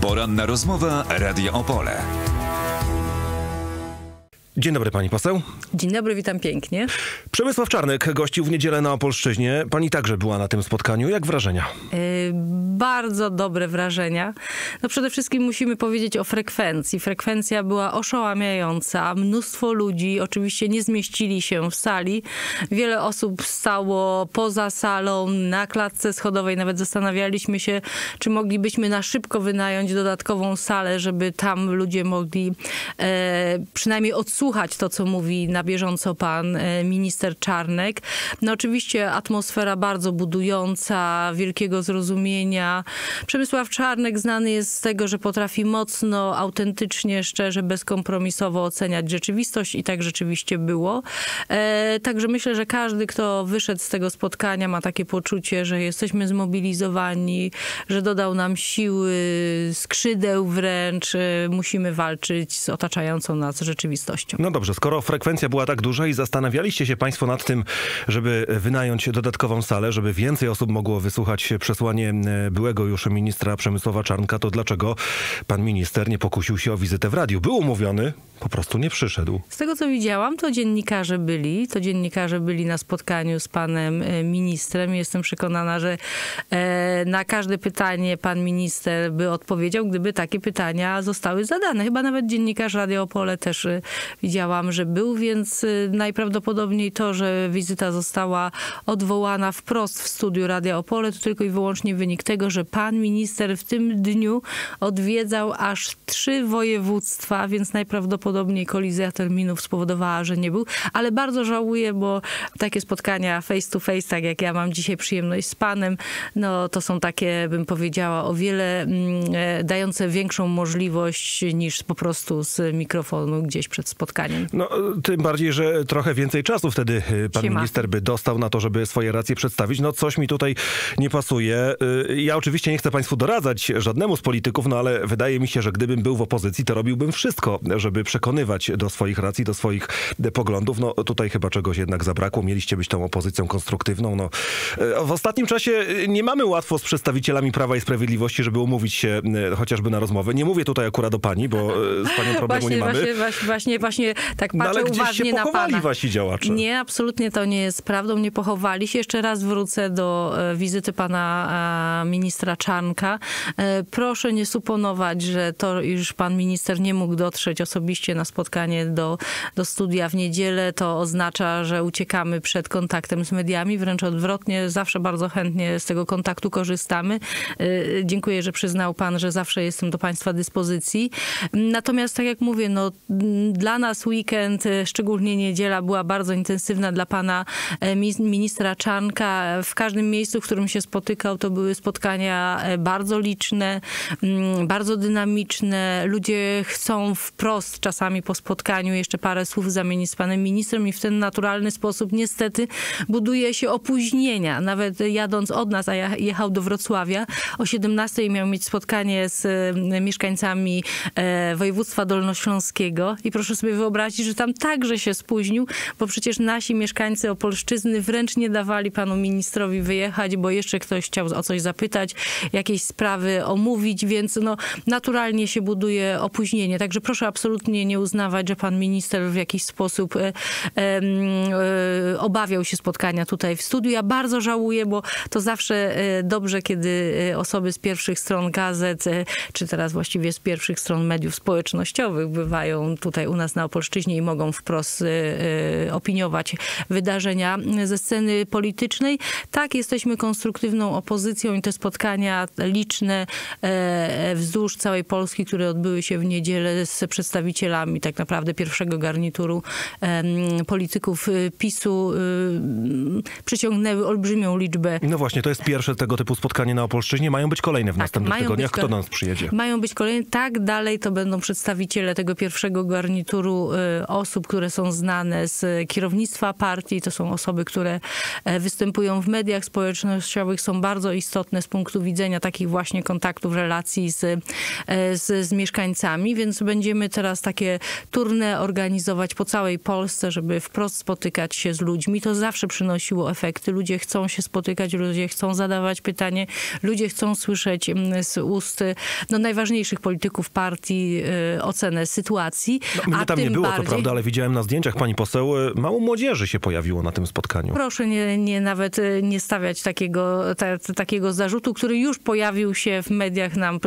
Poranna rozmowa Radia Opole. Dzień dobry pani poseł. Dzień dobry, witam pięknie. Przemysław Czarnek gościł w niedzielę na Opolszczyźnie. Pani także była na tym spotkaniu. Jak wrażenia? Yy, bardzo dobre wrażenia. No przede wszystkim musimy powiedzieć o frekwencji. Frekwencja była oszałamiająca. Mnóstwo ludzi oczywiście nie zmieścili się w sali. Wiele osób stało poza salą, na klatce schodowej. Nawet zastanawialiśmy się, czy moglibyśmy na szybko wynająć dodatkową salę, żeby tam ludzie mogli e, przynajmniej odsłuchać słuchać to, co mówi na bieżąco pan e, minister Czarnek. No oczywiście atmosfera bardzo budująca, wielkiego zrozumienia. Przemysław Czarnek znany jest z tego, że potrafi mocno, autentycznie, szczerze, bezkompromisowo oceniać rzeczywistość i tak rzeczywiście było. E, także myślę, że każdy, kto wyszedł z tego spotkania ma takie poczucie, że jesteśmy zmobilizowani, że dodał nam siły, skrzydeł wręcz. E, musimy walczyć z otaczającą nas rzeczywistością. No dobrze, skoro frekwencja była tak duża i zastanawialiście się Państwo nad tym, żeby wynająć dodatkową salę, żeby więcej osób mogło wysłuchać przesłanie e, byłego już ministra Przemysława Czarnka, to dlaczego pan minister nie pokusił się o wizytę w radiu? Był umówiony, po prostu nie przyszedł. Z tego co widziałam, to dziennikarze byli, to dziennikarze byli na spotkaniu z panem e, ministrem. Jestem przekonana, że e, na każde pytanie pan minister by odpowiedział, gdyby takie pytania zostały zadane. Chyba nawet dziennikarz Radio Opole też widziałam, że był, więc y, najprawdopodobniej to, że wizyta została odwołana wprost w studiu Radia Opole, to tylko i wyłącznie wynik tego, że pan minister w tym dniu odwiedzał aż trzy województwa, więc najprawdopodobniej kolizja terminów spowodowała, że nie był. Ale bardzo żałuję, bo takie spotkania face to face, tak jak ja mam dzisiaj przyjemność z panem, no to są takie, bym powiedziała, o wiele mm, e, dające większą możliwość niż po prostu z mikrofonu gdzieś przed spotkaniem spotkaniem. No, tym bardziej, że trochę więcej czasu wtedy y, pan Siema. minister by dostał na to, żeby swoje racje przedstawić. No coś mi tutaj nie pasuje. Y, ja oczywiście nie chcę państwu doradzać żadnemu z polityków, no ale wydaje mi się, że gdybym był w opozycji, to robiłbym wszystko, żeby przekonywać do swoich racji, do swoich poglądów. No tutaj chyba czegoś jednak zabrakło. Mieliście być tą opozycją konstruktywną. No, y, w ostatnim czasie nie mamy łatwo z przedstawicielami Prawa i Sprawiedliwości, żeby umówić się chociażby na rozmowę. Nie mówię tutaj akurat do pani, bo z panią problemu właśnie, nie mamy. Właśnie, właśnie, właśnie właśnie tak no, patrzę ale uważnie się na pana. wasi działacze. Nie, absolutnie to nie jest prawdą. Nie pochowali się. Jeszcze raz wrócę do e, wizyty pana e, ministra Czarnka. E, proszę nie suponować, że to, iż pan minister nie mógł dotrzeć osobiście na spotkanie do, do studia w niedzielę, to oznacza, że uciekamy przed kontaktem z mediami. Wręcz odwrotnie, zawsze bardzo chętnie z tego kontaktu korzystamy. Dziękuję, że przyznał pan, że zawsze jestem do państwa dyspozycji. Natomiast, tak jak mówię, no, dla nas nas weekend, e, szczególnie niedziela, była bardzo intensywna dla pana e, ministra Czanka. W każdym miejscu, w którym się spotykał, to były spotkania e, bardzo liczne, mm, bardzo dynamiczne. Ludzie chcą wprost czasami po spotkaniu jeszcze parę słów zamienić z panem ministrem i w ten naturalny sposób niestety buduje się opóźnienia. Nawet jadąc od nas, a ja jechał do Wrocławia, o 17 miał mieć spotkanie z mieszkańcami województwa dolnośląskiego i proszę sobie wyobrazić, że tam także się spóźnił, bo przecież nasi mieszkańcy Opolszczyzny wręcz nie dawali panu ministrowi wyjechać, bo jeszcze ktoś chciał o coś zapytać, jakieś sprawy omówić, więc no naturalnie się buduje opóźnienie. Także proszę absolutnie nie uznawać, że pan minister w jakiś sposób e, e, obawiał się spotkania tutaj w studiu. Ja bardzo żałuję, bo to zawsze e, dobrze, kiedy e, osoby z pierwszych stron gazet, e, czy teraz właściwie z pierwszych stron mediów społecznościowych bywają tutaj u nas na Opolszczyźnie i mogą wprost y, y, opiniować wydarzenia ze sceny politycznej. Tak, jesteśmy konstruktywną opozycją i te spotkania liczne e, wzdłuż całej Polski, które odbyły się w niedzielę z przedstawicielami tak naprawdę pierwszego garnituru polityków y, PiSu przyciągnęły olbrzymią liczbę. No właśnie, to jest pierwsze tego typu spotkanie na Opolszczyźnie. Mają być kolejne w tak, następnych tygodniach. Kto do nas przyjedzie? Mają być kolejne. Tak, dalej to będą przedstawiciele tego pierwszego garnituru Y, osób, które są znane z kierownictwa partii. To są osoby, które e, występują w mediach społecznościowych, są bardzo istotne z punktu widzenia takich właśnie kontaktów, relacji z, z, z mieszkańcami, więc będziemy teraz takie turne organizować po całej Polsce, żeby wprost spotykać się z ludźmi. To zawsze przynosiło efekty. Ludzie chcą się spotykać, ludzie chcą zadawać pytanie, ludzie chcą słyszeć mm, z ust no, najważniejszych polityków partii y, ocenę sytuacji. No, mnie tam nie było, bardziej... to prawda, ale widziałem na zdjęciach pani poseł, y, mało młodzieży się pojawiło na tym spotkaniu. Proszę nie, nie nawet y, nie stawiać takiego, takiego zarzutu, który już pojawił się w mediach nam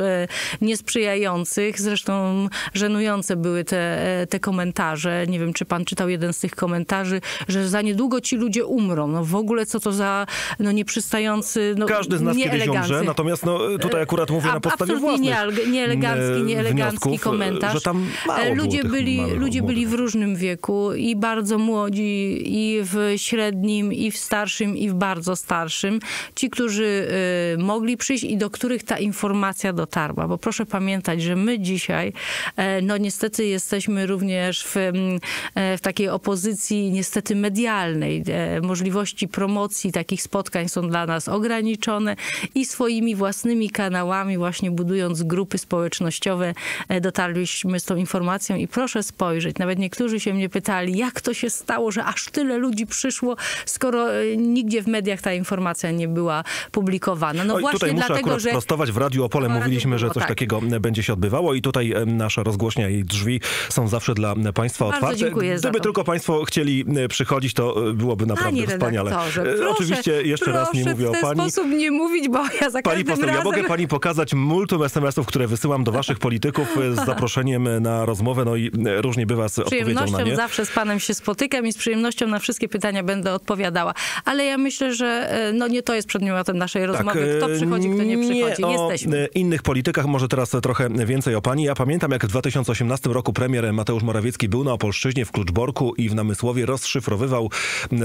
niesprzyjających. Zresztą żenujące były te, te komentarze. Nie wiem, czy pan czytał jeden z tych komentarzy, że za niedługo ci ludzie umrą. No w ogóle co to za no, nieprzystający, no, Każdy z nas kiedyś umrze, natomiast no, tutaj akurat mówię na podstawie własnych nieelegancki, nieelegancki komentarz. Że tam ludzie byli, ludzie byli w różnym wieku i bardzo młodzi, i w średnim, i w starszym, i w bardzo starszym. Ci, którzy y, mogli przyjść i do których ta informacja dotarła. Bo proszę pamiętać, że my dzisiaj, e, no niestety jesteśmy również w, mm, e, w takiej opozycji niestety medialnej. E, możliwości promocji takich spotkań są dla nas ograniczone i swoimi własnymi kanałami, właśnie budując grupy społecznościowe, dotarliśmy z tą informacją i proszę spojrzeć, nawet niektórzy się mnie pytali, jak to się stało, że aż tyle ludzi przyszło, skoro nigdzie w mediach ta informacja nie była publikowana. No Oj, właśnie tutaj muszę dlatego, akurat że... prostować. W Radiu Opole mówiliśmy, że coś tak. takiego będzie się odbywało i tutaj nasza rozgłośnia i drzwi są zawsze dla państwa Bardzo otwarte. Dziękuję Gdyby tylko państwo chcieli przychodzić, to e, byłoby naprawdę wspaniale. E, proszę, Oczywiście jeszcze raz nie mówię o pani. w ten sposób nie mówić, bo ja za Pani poseł, razem... ja mogę pani pokazać multum SMS-ów, które wysyłam do waszych polityków e, z zaproszeniem na rozmowę, no i różnie bywa z odpowiedzią na nie. zawsze z panem się spotykam i z przyjemnością na wszystkie pytania będę odpowiadała. Ale ja myślę, że no nie to jest przedmiotem naszej tak, rozmowy. Kto przychodzi, kto nie przychodzi. Nie Jesteśmy. o innych politykach, może teraz trochę więcej o pani. Ja pamiętam, jak w 2018 roku premier Mateusz Morawiecki był na Opolszczyźnie w Kluczborku i w Namysłowie rozszyfrowywał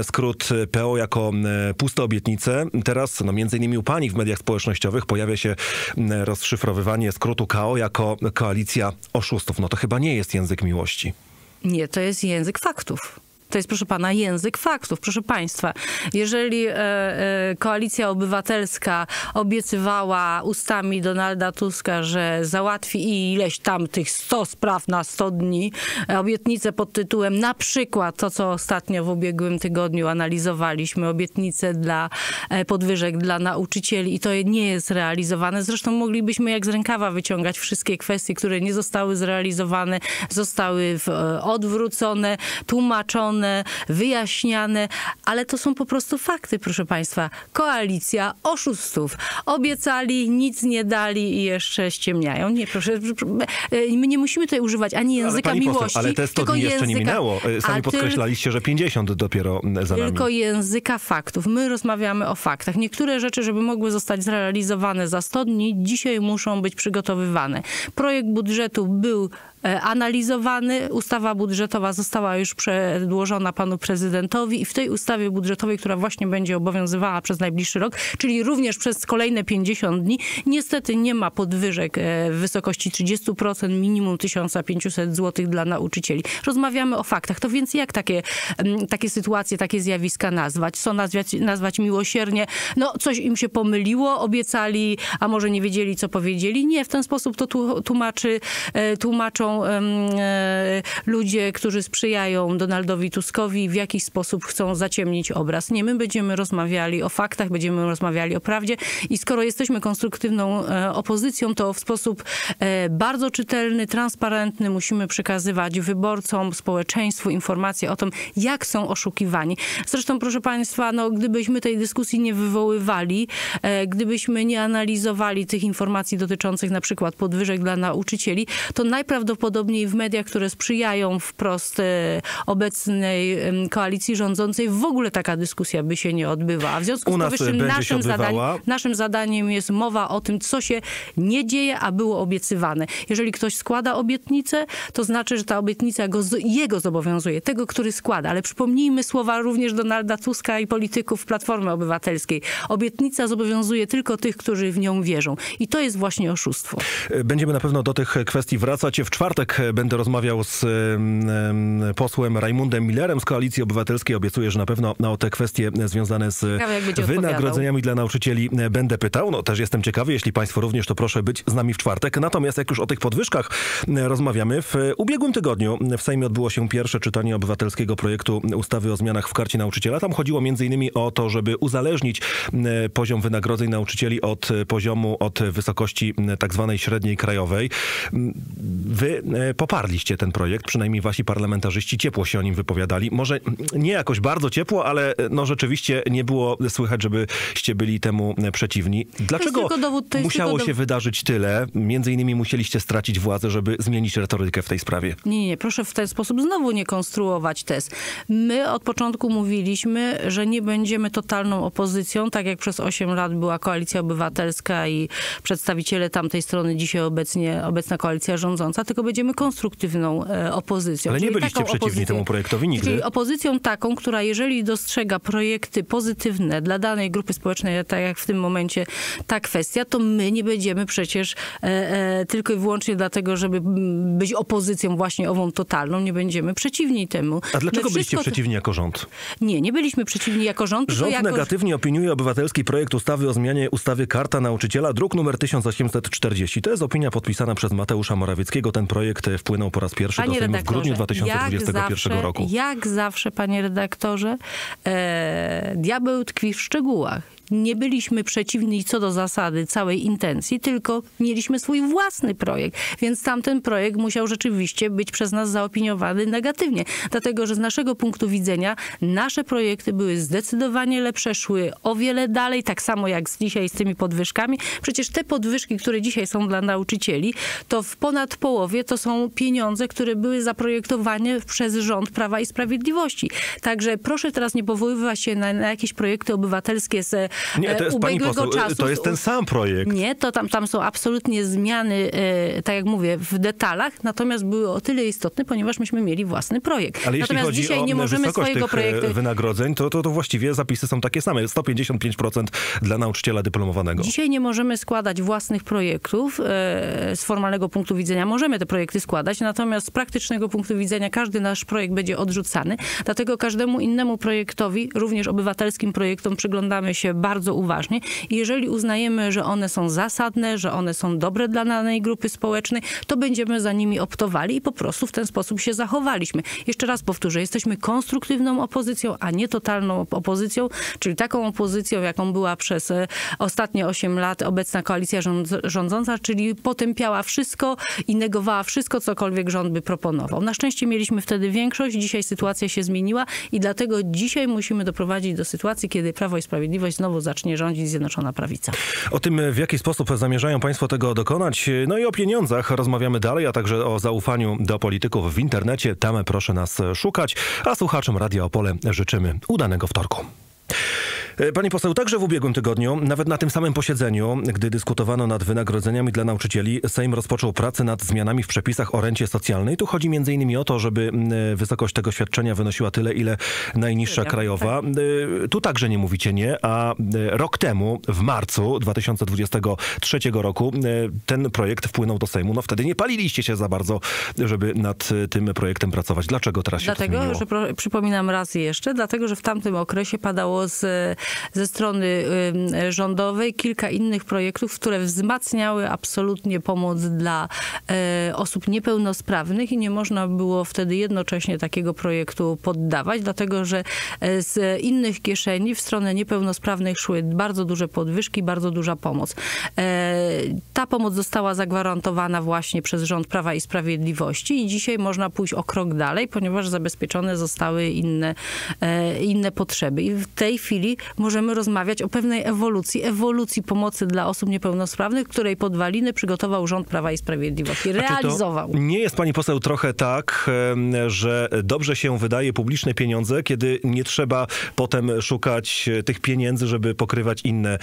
skrót PO jako puste obietnice. Teraz, no między innymi u pani w mediach społecznościowych pojawia się rozszyfrowywanie skrótu KO jako koalicja oszustów. No to chyba nie jest język miłości. Nie, to jest język faktów. To jest, proszę pana, język faktów. Proszę państwa, jeżeli e, e, koalicja obywatelska obiecywała ustami Donalda Tuska, że załatwi ileś tam tych 100 spraw na 100 dni, e, obietnicę pod tytułem na przykład to, co ostatnio w ubiegłym tygodniu analizowaliśmy, obietnice dla e, podwyżek dla nauczycieli i to nie jest realizowane. Zresztą moglibyśmy jak z rękawa wyciągać wszystkie kwestie, które nie zostały zrealizowane, zostały w, e, odwrócone, tłumaczone, wyjaśniane, ale to są po prostu fakty, proszę Państwa. Koalicja oszustów. Obiecali, nic nie dali i jeszcze ściemniają. Nie, proszę, my nie musimy tutaj używać ani języka ale miłości, poseł, ale te 100 dni jeszcze nie minęło. Sami podkreślaliście, że 50 dopiero za nami. Tylko języka faktów. My rozmawiamy o faktach. Niektóre rzeczy, żeby mogły zostać zrealizowane za 100 dni, dzisiaj muszą być przygotowywane. Projekt budżetu był analizowany. Ustawa budżetowa została już przedłożona panu prezydentowi i w tej ustawie budżetowej, która właśnie będzie obowiązywała przez najbliższy rok, czyli również przez kolejne 50 dni, niestety nie ma podwyżek e, w wysokości 30%, minimum 1500 zł dla nauczycieli. Rozmawiamy o faktach. To więc jak takie, takie sytuacje, takie zjawiska nazwać? Co nazwać, nazwać miłosiernie? No coś im się pomyliło, obiecali, a może nie wiedzieli, co powiedzieli? Nie, w ten sposób to tłumaczy, e, tłumaczą E, ludzie, którzy sprzyjają Donaldowi Tuskowi, w jakiś sposób chcą zaciemnić obraz. Nie, my będziemy rozmawiali o faktach, będziemy rozmawiali o prawdzie i skoro jesteśmy konstruktywną e, opozycją, to w sposób e, bardzo czytelny, transparentny musimy przekazywać wyborcom, społeczeństwu informacje o tym, jak są oszukiwani. Zresztą, proszę Państwa, no, gdybyśmy tej dyskusji nie wywoływali, gdybyśmy nie analizowali tych informacji dotyczących na przykład podwyżek dla nauczycieli, to najprawdopodobniej najprawdopodobniej w mediach, które sprzyjają wprost e, obecnej koalicji rządzącej, w ogóle taka dyskusja by się nie odbywała. W związku z powyższym naszym, zadaniem, naszym zadaniem jest mowa o tym, co się nie dzieje, a było obiecywane. Jeżeli ktoś składa obietnicę, to znaczy, że ta obietnica go, jego zobowiązuje, tego, który składa. Ale przypomnijmy słowa również Donalda Tuska i polityków Platformy Obywatelskiej. Obietnica zobowiązuje tylko tych, którzy w nią wierzą. I to jest właśnie oszustwo. Będziemy na pewno do tych kwestii wracać w czwartek czwartek będę rozmawiał z posłem Rajmundem Millerem z Koalicji Obywatelskiej. Obiecuję, że na pewno o te kwestie związane z wynagrodzeniami dla nauczycieli będę pytał. No też jestem ciekawy, jeśli państwo również, to proszę być z nami w czwartek. Natomiast jak już o tych podwyżkach rozmawiamy, w ubiegłym tygodniu w Sejmie odbyło się pierwsze czytanie obywatelskiego projektu ustawy o zmianach w karcie nauczyciela. Tam chodziło innymi o to, żeby uzależnić poziom wynagrodzeń nauczycieli od poziomu, od wysokości tak zwanej średniej krajowej. Wy e, poparliście ten projekt, przynajmniej wasi parlamentarzyści ciepło się o nim wypowiadali. Może nie jakoś bardzo ciepło, ale e, no rzeczywiście nie było słychać, żebyście byli temu przeciwni. Dlaczego dowód, musiało się wydarzyć tyle? Między innymi musieliście stracić władzę, żeby zmienić retorykę w tej sprawie. Nie, nie, proszę w ten sposób znowu nie konstruować tez. My od początku mówiliśmy, że nie będziemy totalną opozycją, tak jak przez 8 lat była Koalicja Obywatelska i przedstawiciele tamtej strony, dzisiaj obecnie, obecna koalicja rządząca, tylko będziemy konstruktywną e, opozycją. Ale nie byliście przeciwni temu projektowi nigdy. Czyli opozycją taką, która jeżeli dostrzega projekty pozytywne dla danej grupy społecznej, tak jak w tym momencie ta kwestia, to my nie będziemy przecież e, e, tylko i wyłącznie dlatego, żeby być opozycją właśnie ową totalną, nie będziemy przeciwni temu. A dlaczego byliście przeciwni jako rząd? Nie, nie byliśmy przeciwni jako rząd. Rząd jako... negatywnie opiniuje obywatelski projekt ustawy o zmianie ustawy Karta Nauczyciela, druk numer 1840. To jest opinia podpisana przez Mateusza Morawieckiego. Ten projekt wpłynął po raz pierwszy panie do Sejmu w grudniu 2021 jak zawsze, roku. Jak zawsze, panie redaktorze, e, diabeł tkwi w szczegółach nie byliśmy przeciwni co do zasady całej intencji, tylko mieliśmy swój własny projekt, więc tamten projekt musiał rzeczywiście być przez nas zaopiniowany negatywnie. Dlatego, że z naszego punktu widzenia nasze projekty były zdecydowanie lepsze, szły o wiele dalej, tak samo jak dzisiaj z tymi podwyżkami. Przecież te podwyżki, które dzisiaj są dla nauczycieli, to w ponad połowie to są pieniądze, które były zaprojektowane przez rząd Prawa i Sprawiedliwości. Także proszę teraz nie powoływać się na, na jakieś projekty obywatelskie z nie, to jest pani poseł, czasu. to jest ten sam projekt. Nie, to tam, tam są absolutnie zmiany, e, tak jak mówię, w detalach, natomiast były o tyle istotne, ponieważ myśmy mieli własny projekt. Ale natomiast jeśli dzisiaj nie możemy swojego e, projektu... wynagrodzeń, to, to, to właściwie zapisy są takie same. 155% dla nauczyciela dyplomowanego. Dzisiaj nie możemy składać własnych projektów. Z formalnego punktu widzenia możemy te projekty składać, natomiast z praktycznego punktu widzenia każdy nasz projekt będzie odrzucany. Dlatego każdemu innemu projektowi, również obywatelskim projektom przyglądamy się bardzo bardzo uważnie. I jeżeli uznajemy, że one są zasadne, że one są dobre dla danej grupy społecznej, to będziemy za nimi optowali i po prostu w ten sposób się zachowaliśmy. Jeszcze raz powtórzę, jesteśmy konstruktywną opozycją, a nie totalną opozycją, czyli taką opozycją, jaką była przez e, ostatnie 8 lat obecna koalicja rządząca, czyli potępiała wszystko i negowała wszystko, cokolwiek rząd by proponował. Na szczęście mieliśmy wtedy większość, dzisiaj sytuacja się zmieniła i dlatego dzisiaj musimy doprowadzić do sytuacji, kiedy Prawo i Sprawiedliwość znowu zacznie rządzić Zjednoczona Prawica. O tym, w jaki sposób zamierzają Państwo tego dokonać, no i o pieniądzach rozmawiamy dalej, a także o zaufaniu do polityków w internecie. Tam proszę nas szukać, a słuchaczom Radia Opole życzymy udanego wtorku. E, pani poseł, także w ubiegłym tygodniu, nawet na tym samym posiedzeniu, gdy dyskutowano nad wynagrodzeniami dla nauczycieli, Sejm rozpoczął pracę nad zmianami w przepisach o rencie socjalnej. Tu chodzi m.in. o to, żeby wysokość tego świadczenia wynosiła tyle, ile najniższa krajowa. Tak. E, tu także nie mówicie nie, a e, rok temu, w marcu 2023 roku, ten projekt wpłynął do Sejmu. No wtedy nie paliliście się za bardzo, żeby nad tym projektem pracować. Dlaczego teraz się dlatego, to Że, przypominam raz jeszcze, dlatego, że w tamtym okresie padało z ze strony rządowej kilka innych projektów, które wzmacniały absolutnie pomoc dla e, osób niepełnosprawnych i nie można było wtedy jednocześnie takiego projektu poddawać, dlatego że e, z innych kieszeni w stronę niepełnosprawnych szły bardzo duże podwyżki, bardzo duża pomoc. E, ta pomoc została zagwarantowana właśnie przez rząd Prawa i Sprawiedliwości i dzisiaj można pójść o krok dalej, ponieważ zabezpieczone zostały inne, inne potrzeby. I w tej chwili możemy rozmawiać o pewnej ewolucji, ewolucji pomocy dla osób niepełnosprawnych, której podwaliny przygotował rząd Prawa i Sprawiedliwości. Realizował. nie jest pani poseł trochę tak, że dobrze się wydaje publiczne pieniądze, kiedy nie trzeba potem szukać e, tych pieniędzy, żeby pokrywać inne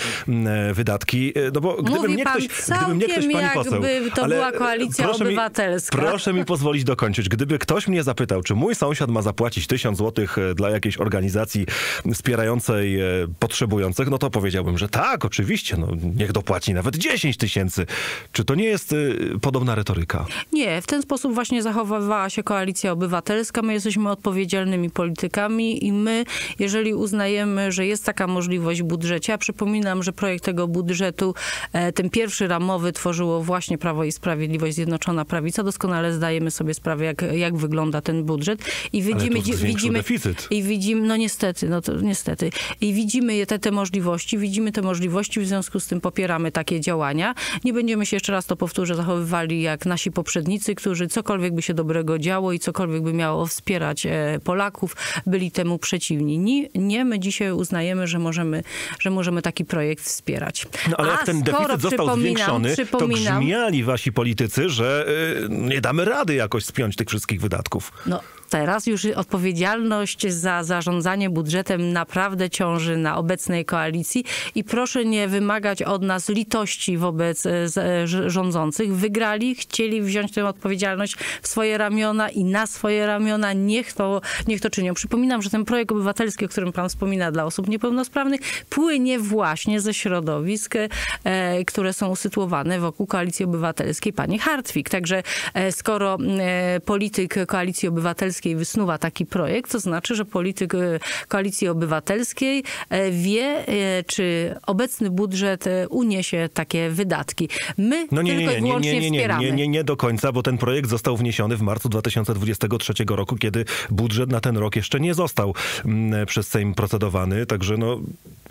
wydatki. E, no bo gdyby Mówi mnie ktoś, gdyby mnie ktoś pani poseł, to była koalicja proszę obywatelska. Mi, proszę mi pozwolić dokończyć. Gdyby ktoś mnie zapytał, czy mój sąsiad ma zapłacić tysiąc złotych e, dla jakiejś organizacji wspierającej potrzebujących, no to powiedziałbym, że tak, oczywiście, no, niech dopłaci nawet 10 tysięcy. Czy to nie jest y, podobna retoryka? Nie, w ten sposób właśnie zachowywała się koalicja obywatelska. My jesteśmy odpowiedzialnymi politykami i my, jeżeli uznajemy, że jest taka możliwość w budżecie, a przypominam, że projekt tego budżetu, e, ten pierwszy ramowy tworzyło właśnie Prawo i Sprawiedliwość, Zjednoczona Prawica, doskonale zdajemy sobie sprawę, jak, jak wygląda ten budżet i widzimy, to widzimy deficyt. i widzimy, no niestety, no to niestety, i widzimy te, te możliwości, widzimy te możliwości, w związku z tym popieramy takie działania. Nie będziemy się jeszcze raz to powtórzę, zachowywali jak nasi poprzednicy, którzy cokolwiek by się dobrego działo i cokolwiek by miało wspierać e, Polaków, byli temu przeciwni. Nie, nie my dzisiaj uznajemy, że możemy, że możemy taki projekt wspierać. No ale A jak ten deficyt został zwiększony, to grzmiali wasi politycy, że y, nie damy rady jakoś spiąć tych wszystkich wydatków. No teraz już odpowiedzialność za zarządzanie budżetem naprawdę ciąży na obecnej koalicji i proszę nie wymagać od nas litości wobec e, e, rządzących. Wygrali, chcieli wziąć tę odpowiedzialność w swoje ramiona i na swoje ramiona. Niech to, niech to czynią. Przypominam, że ten projekt obywatelski, o którym pan wspomina dla osób niepełnosprawnych, płynie właśnie ze środowisk, e, które są usytuowane wokół Koalicji Obywatelskiej pani Hartwig. Także skoro polityk Koalicji Obywatelskiej Obywatelskiej wysnuwa taki projekt, to znaczy, że polityk e, Koalicji Obywatelskiej e, wie, e, czy obecny budżet uniesie takie wydatki. My no nie, tylko nie, nie, i wyłącznie nie, nie, nie, wspieramy. Nie, nie, nie do końca, bo ten projekt został wniesiony w marcu 2023 roku, kiedy budżet na ten rok jeszcze nie został mm, przez Sejm procedowany, także no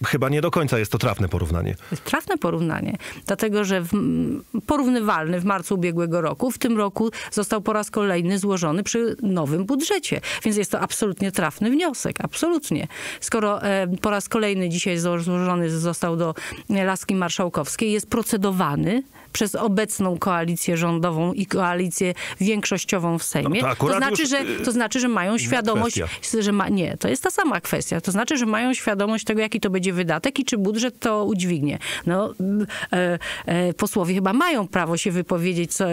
chyba nie do końca jest to trafne porównanie. Trafne porównanie, dlatego że w, porównywalny w marcu ubiegłego roku, w tym roku został po raz kolejny złożony przy nowym budżecie. Więc jest to absolutnie trafny wniosek, absolutnie. Skoro e, po raz kolejny dzisiaj złożony został do laski marszałkowskiej, jest procedowany przez obecną koalicję rządową i koalicję większościową w Sejmie. No to, to, znaczy, już, że, to znaczy, że mają świadomość, że ma, nie, to jest ta sama kwestia. To znaczy, że mają świadomość tego, jaki to będzie wydatek i czy budżet to udźwignie. No, e, e, posłowie chyba mają prawo się wypowiedzieć co,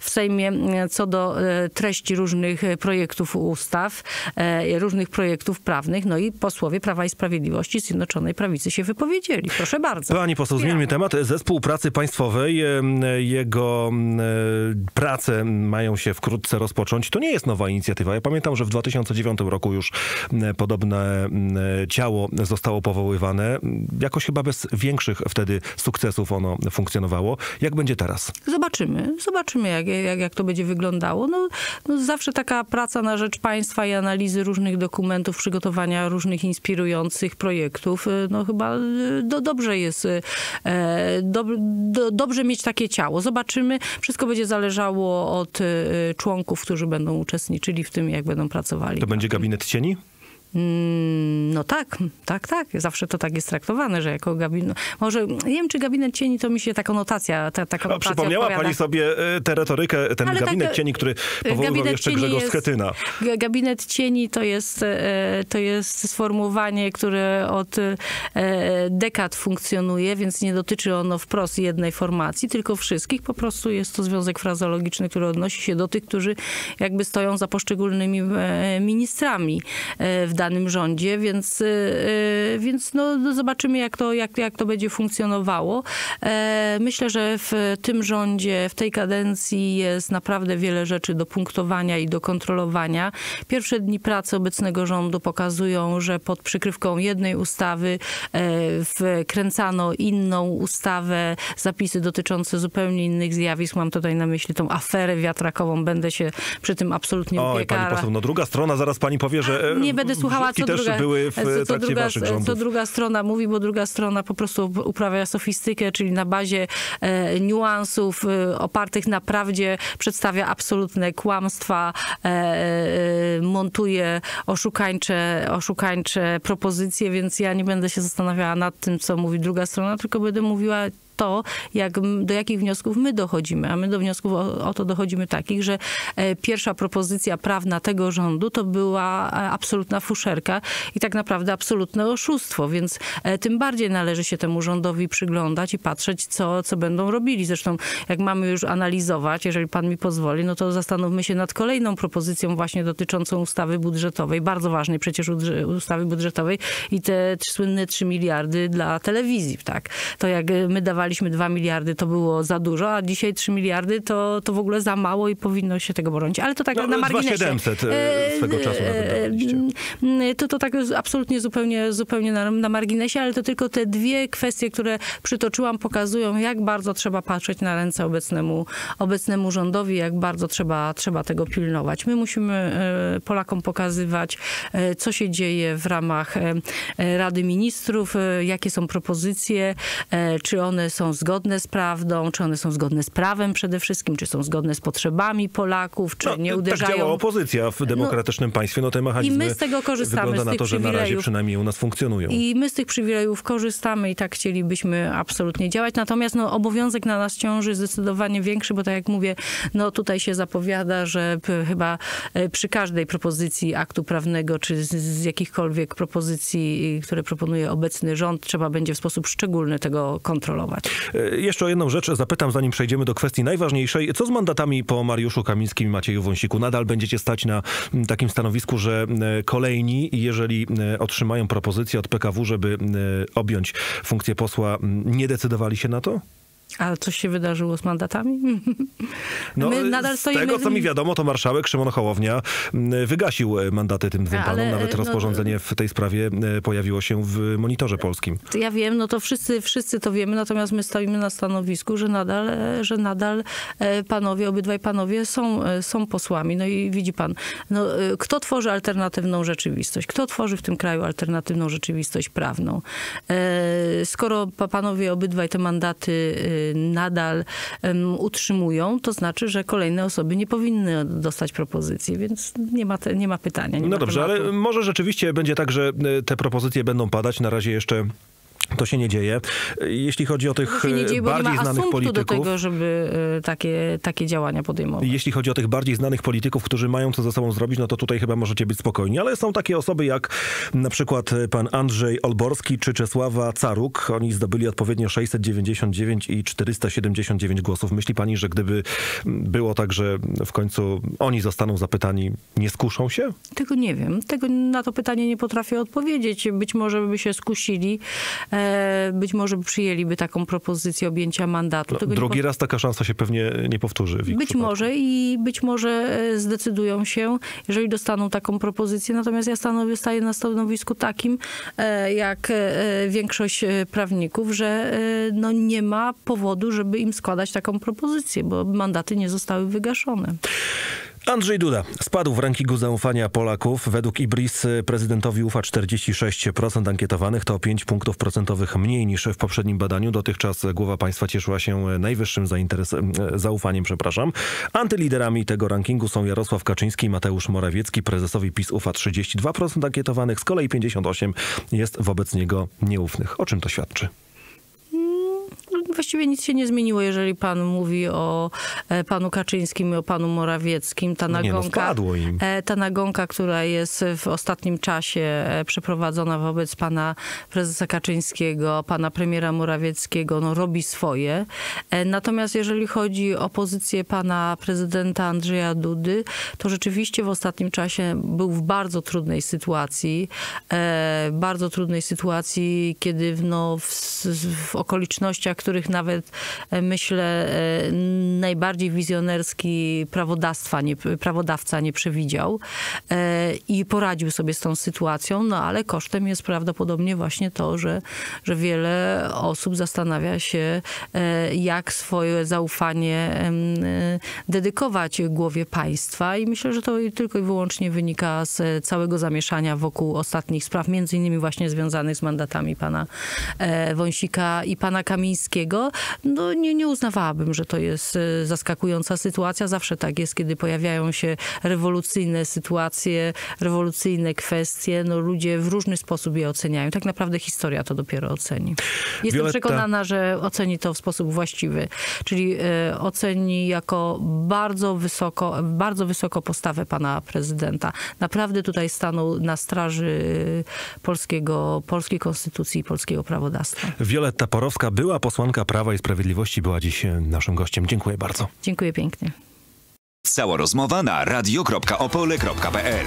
w Sejmie co do e, treści różnych projektów ustaw, e, różnych projektów prawnych, no i posłowie Prawa i Sprawiedliwości Zjednoczonej Prawicy się wypowiedzieli. Proszę bardzo. Pani poseł, zmieńmy temat. Zespół Pracy Państwowej jego e, prace mają się wkrótce rozpocząć. To nie jest nowa inicjatywa. Ja pamiętam, że w 2009 roku już podobne ciało zostało powoływane. Jakoś chyba bez większych wtedy sukcesów ono funkcjonowało. Jak będzie teraz? Zobaczymy. Zobaczymy, jak, jak, jak to będzie wyglądało. No, no zawsze taka praca na rzecz państwa i analizy różnych dokumentów, przygotowania różnych inspirujących projektów, e, no chyba e, do, dobrze jest, do, do, dobrze mieć takie ciało. Zobaczymy. Wszystko będzie zależało od y, członków, którzy będą uczestniczyli w tym, jak będą pracowali. To będzie gabinet cieni? Mm, no tak, tak, tak. Zawsze to tak jest traktowane, że jako gabinet... Może, nie wiem, czy gabinet cieni to mi się taka notacja, ta, taka notacja Przypomniała odpowiada. pani sobie e, tę retorykę, ten Ale gabinet tak, cieni, który powoływał jeszcze Grzegorz jest, Schetyna. Gabinet cieni to jest, e, to jest sformułowanie, które od dekad funkcjonuje, więc nie dotyczy ono wprost jednej formacji, tylko wszystkich. Po prostu jest to związek frazologiczny, który odnosi się do tych, którzy jakby stoją za poszczególnymi ministrami w danym rządzie, więc, y, y, więc no, no, zobaczymy, jak to, jak, jak to będzie funkcjonowało. E, myślę, że w tym rządzie, w tej kadencji jest naprawdę wiele rzeczy do punktowania i do kontrolowania. Pierwsze dni pracy obecnego rządu pokazują, że pod przykrywką jednej ustawy e, wkręcano inną ustawę, zapisy dotyczące zupełnie innych zjawisk. Mam tutaj na myśli tą aferę wiatrakową. Będę się przy tym absolutnie Oj, pani poseł, no druga strona, zaraz pani powie, że... Nie będę słuchała, co druga, były w co, co, druga, co druga strona mówi, bo druga strona po prostu uprawia sofistykę, czyli na bazie e, niuansów e, opartych na prawdzie przedstawia absolutne kłamstwa, e, e, montuje oszukańcze, oszukańcze propozycje, więc ja nie będę się zastanawiała nad tym, co mówi druga strona, tylko będę mówiła to, jak, do jakich wniosków my dochodzimy. A my do wniosków o, o to dochodzimy takich, że pierwsza propozycja prawna tego rządu to była absolutna fuszerka i tak naprawdę absolutne oszustwo, więc tym bardziej należy się temu rządowi przyglądać i patrzeć, co, co będą robili. Zresztą jak mamy już analizować, jeżeli pan mi pozwoli, no to zastanówmy się nad kolejną propozycją właśnie dotyczącą ustawy budżetowej, bardzo ważnej przecież ustawy budżetowej i te słynne 3 miliardy dla telewizji, tak. To jak my dawaliśmy 2 miliardy, to było za dużo, a dzisiaj 3 miliardy to, to w ogóle za mało i powinno się tego bronić. Ale to tak no, na marginesie. 700 e, swego czasu nawet To, to tak absolutnie zupełnie, zupełnie na, na marginesie, ale to tylko te dwie kwestie, które przytoczyłam, pokazują, jak bardzo trzeba patrzeć na ręce obecnemu, obecnemu rządowi, jak bardzo trzeba, trzeba tego pilnować. My musimy e, Polakom pokazywać, e, co się dzieje w ramach e, Rady Ministrów, jakie są propozycje, czy one są zgodne z prawdą, czy one są zgodne z prawem przede wszystkim, czy są zgodne z potrzebami Polaków, czy no, nie uderzają... Tak działa opozycja w demokratycznym no, państwie, no te mechanizmy I my z tego korzystamy, wygląda na to, że na razie przynajmniej u nas funkcjonują. I my z tych przywilejów korzystamy i tak chcielibyśmy absolutnie działać, natomiast no, obowiązek na nas ciąży zdecydowanie większy, bo tak jak mówię, no tutaj się zapowiada, że chyba e, przy każdej propozycji aktu prawnego, czy z, z jakichkolwiek propozycji, które proponuje obecny rząd, trzeba będzie w sposób szczególny tego kontrolować. E, jeszcze o jedną rzecz zapytam, zanim przejdziemy do kwestii najważniejszej. Co z mandatami po Mariuszu Kamińskim i Macieju Wąsiku? Nadal będziecie stać na takim stanowisku, że kolejni, jeżeli otrzymają propozycję od PKW, żeby objąć funkcję posła, nie decydowali się na to? Ale coś się wydarzyło z mandatami? No, My nadal z tego, co mi wiadomo, to marszałek Szymon Hołownia mm, wygasił e, mandaty tym dwóm panom. Nawet e, no, rozporządzenie w tej sprawie e, pojawiło się w monitorze polskim. Ja wiem, no to wszyscy, wszyscy to wiemy, natomiast my stoimy na stanowisku, że nadal, że nadal panowie, obydwaj panowie są, są posłami. No i widzi pan, no, kto tworzy alternatywną rzeczywistość? Kto tworzy w tym kraju alternatywną rzeczywistość prawną? Skoro panowie obydwaj te mandaty nadal utrzymują, to znaczy, że kolejne osoby nie powinny dostać propozycji, więc nie ma, te, nie ma pytania. Nie no ma dobrze, tematu. ale może rzeczywiście będzie tak, że e, te propozycje będą padać. Na razie jeszcze to się nie dzieje. Jeśli chodzi o tych dzieje, bardziej znanych polityków. do tego, żeby e, takie, takie działania podejmować. Jeśli chodzi o tych bardziej znanych polityków, którzy mają co ze sobą zrobić, no to tutaj chyba możecie być spokojni. Ale są takie osoby jak na przykład pan Andrzej Olborski czy Czesława Caruk. Oni zdobyli odpowiednio 699 i 479 głosów. Myśli pani, że gdyby było tak, że w końcu oni zostaną zapytani, nie skuszą się? Tego nie wiem. Tego na to pytanie nie potrafię odpowiedzieć. Być może by się skusili. E, być może przyjęliby taką propozycję objęcia mandatu. No, drugi raz taka szansa się pewnie nie powtórzy. być przypadku. może i być może e, zdecydują się, jeżeli dostaną taką propozycję. Natomiast ja stanowię, staję na stanowisku takim, e, jak większość prawników, że no nie ma powodu, żeby im składać taką propozycję, bo mandaty nie zostały wygaszone. Andrzej Duda spadł w rankingu zaufania Polaków. Według Ibris prezydentowi ufa 46% ankietowanych, to 5 punktów procentowych mniej niż w poprzednim badaniu. Dotychczas głowa państwa cieszyła się najwyższym zaufaniem. Przepraszam. Antyliderami tego rankingu są Jarosław Kaczyński i Mateusz Morawiecki. Prezesowi PiS ufa 32% ankietowanych, z kolei 58% jest wobec niego nieufnych. O czym to świadczy? Właściwie nic się nie zmieniło, jeżeli pan mówi o e, panu Kaczyńskim i o panu Morawieckim. Ta nagonka, nie, no im. E, ta nagonka, która jest w ostatnim czasie e, przeprowadzona wobec pana prezesa Kaczyńskiego, pana premiera Morawieckiego, no robi swoje. Natomiast jeżeli chodzi o pozycję pana prezydenta Andrzeja Dudy, to rzeczywiście w ostatnim czasie był w bardzo trudnej sytuacji. Bardzo trudnej sytuacji, kiedy no, w, w okolicznościach, których nawet e, myślę e, najbardziej wizjonerski prawodawstwa nie, prawodawca nie przewidział e, i poradził sobie z tą sytuacją, no ale kosztem jest prawdopodobnie właśnie to, że, że wiele osób zastanawia się, jak swoje zaufanie dedykować głowie państwa. I myślę, że to tylko i wyłącznie wynika z całego zamieszania wokół ostatnich spraw, między innymi właśnie związanych z mandatami pana Wąsika i pana Kamińskiego No nie, nie uznawałabym, że to jest e, zaskakująca sytuacja. Zawsze tak jest, kiedy pojawiają się rewolucyjne sytuacje, rewolucyjne kwestie, no ludzie w różny sposób je oceniają. Tak naprawdę historia to dopiero oceni. Jestem Violetta- przekonana, że oceni to w sposób właściwy, czyli e, oceni jako bardzo wysoko, bardzo wysoko postawę pana prezydenta. Naprawdę tutaj stanął na straży polskiego, polskiej konstytucji i polskiego prawodawstwa. Wioletta Porowska, była posłanka Prawa i Sprawiedliwości, była dziś e, naszym gościem. Dziękuję bardzo. Dziękuję pięknie. Cała rozmowa na radio.opole.pl